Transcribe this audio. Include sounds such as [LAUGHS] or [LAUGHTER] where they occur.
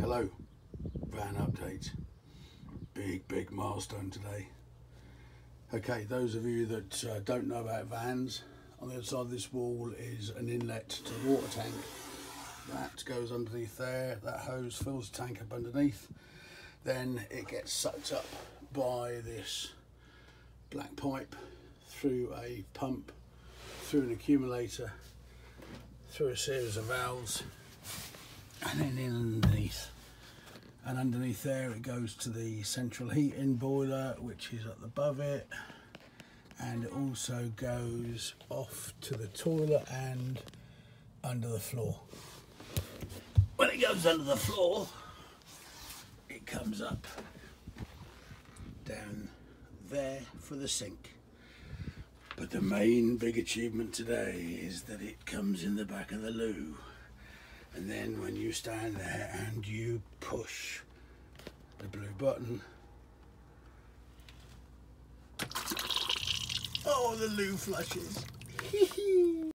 Hello, van update. Big, big milestone today. Okay, those of you that uh, don't know about vans, on the other side of this wall is an inlet to the water tank. That goes underneath there, that hose fills the tank up underneath. Then it gets sucked up by this black pipe through a pump, through an accumulator, through a series of valves, and then in underneath. And underneath there it goes to the central heating boiler, which is up above it. And it also goes off to the toilet and under the floor. When it goes under the floor, it comes up down there for the sink. But the main big achievement today is that it comes in the back of the loo. And then when you stand there and you push the blue button, oh, the loo flushes. [LAUGHS]